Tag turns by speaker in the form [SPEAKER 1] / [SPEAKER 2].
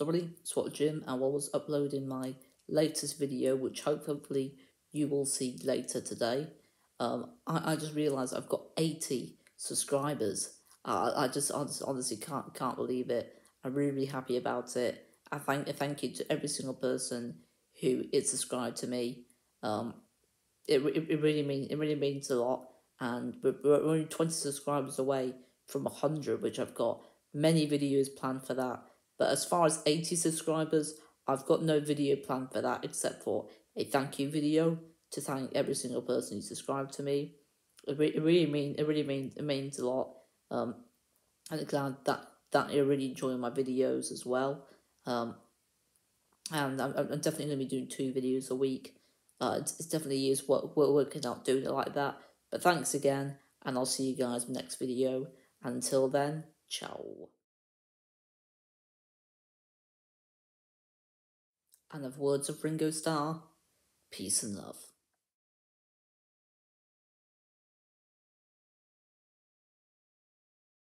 [SPEAKER 1] sorry, What the Jim, and I was uploading my latest video, which hopefully you will see later today. Um, I, I just realised I've got 80 subscribers. Uh, I just, I just honestly can't can't believe it. I'm really, really happy about it. I thank I thank you to every single person who is subscribed to me. Um, it, it, it really means it really means a lot, and we're, we're only twenty subscribers away from hundred, which I've got many videos planned for that. But as far as eighty subscribers, I've got no video planned for that except for a thank you video to thank every single person who subscribed to me. It, re- it really mean it really means it means a lot. Um, I'm glad that that you're really enjoying my videos as well. Um, and I'm, I'm definitely going to be doing two videos a week. Uh, it's, it's definitely what we're working out doing it like that. But thanks again, and I'll see you guys in the next video. Until then, ciao. And of words of Ringo Starr, peace and love.